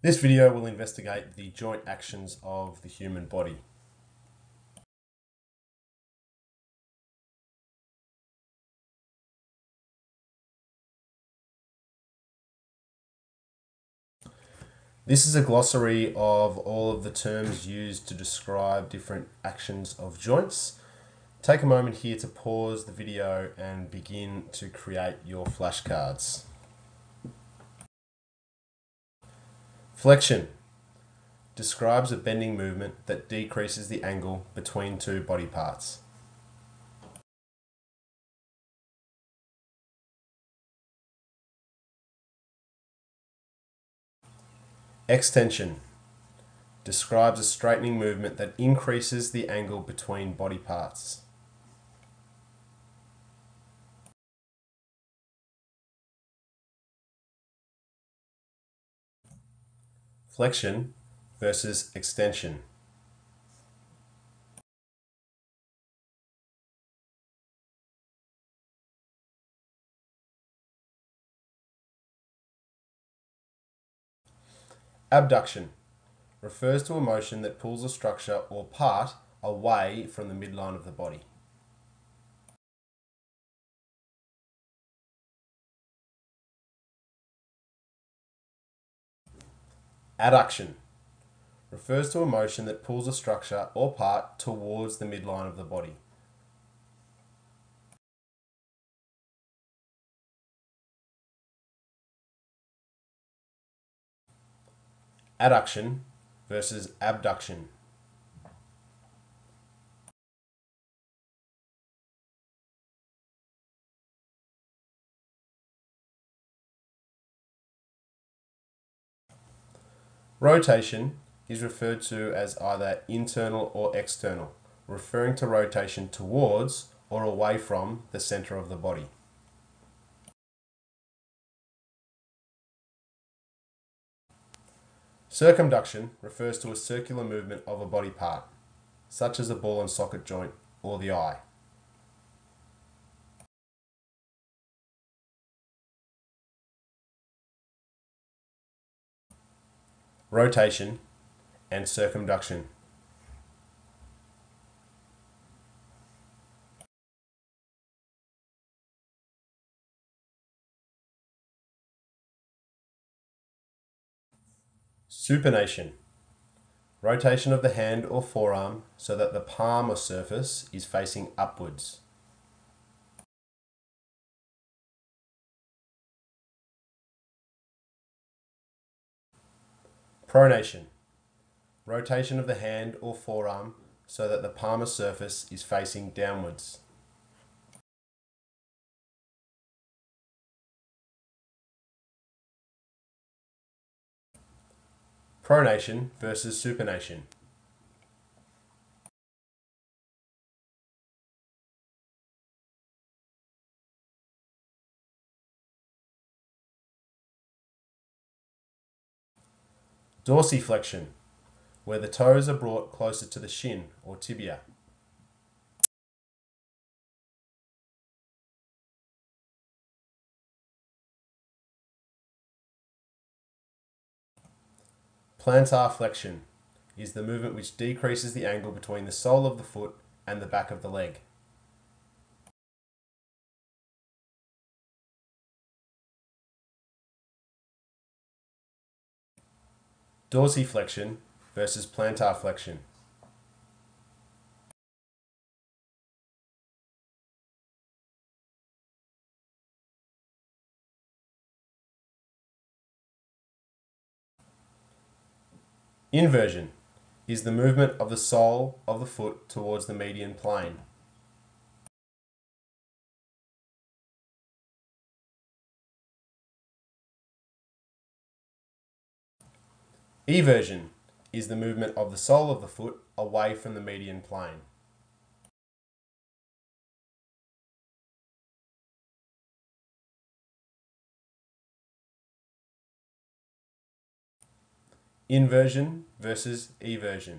This video will investigate the joint actions of the human body. This is a glossary of all of the terms used to describe different actions of joints. Take a moment here to pause the video and begin to create your flashcards. Flexion describes a bending movement that decreases the angle between two body parts. Extension describes a straightening movement that increases the angle between body parts. Flexion versus extension. Abduction refers to a motion that pulls a structure or part away from the midline of the body. Adduction refers to a motion that pulls a structure or part towards the midline of the body. Adduction versus abduction. Rotation is referred to as either internal or external, referring to rotation towards or away from the center of the body. Circumduction refers to a circular movement of a body part, such as the ball and socket joint or the eye. Rotation, and circumduction. Supination. Rotation of the hand or forearm so that the palmar surface is facing upwards. Pronation. Rotation of the hand or forearm so that the palmar surface is facing downwards. Pronation versus supination. Dorsiflexion, where the toes are brought closer to the shin or tibia. Plantar flexion is the movement which decreases the angle between the sole of the foot and the back of the leg. Dorsiflexion versus plantar flexion. Inversion is the movement of the sole of the foot towards the median plane. Eversion is the movement of the sole of the foot away from the median plane. Inversion versus eversion.